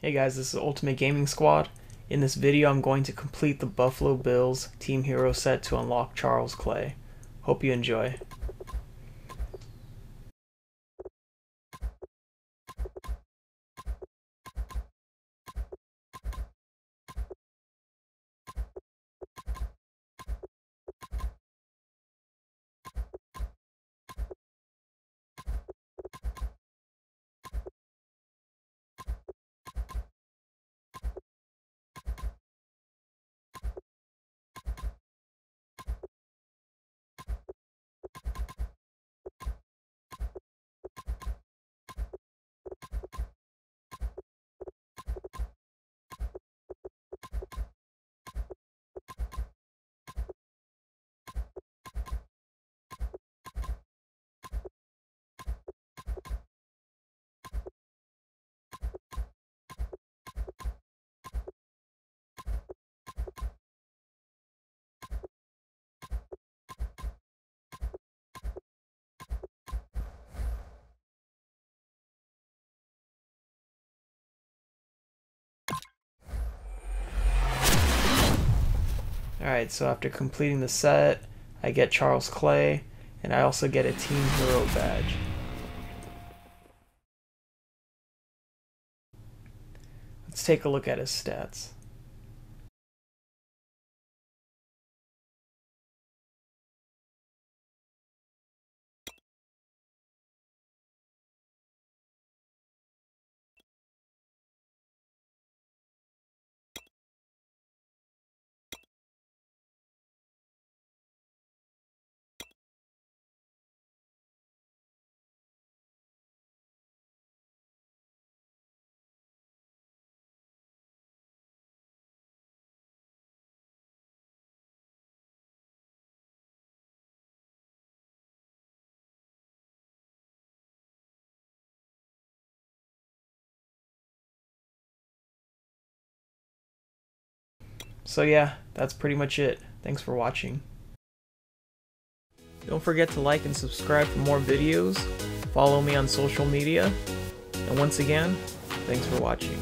Hey guys, this is Ultimate Gaming Squad. In this video, I'm going to complete the Buffalo Bills Team Hero set to unlock Charles Clay. Hope you enjoy. Alright, so after completing the set, I get Charles Clay, and I also get a Team Hero badge. Let's take a look at his stats. So yeah, that's pretty much it. Thanks for watching. Don't forget to like and subscribe for more videos. Follow me on social media. And once again, thanks for watching.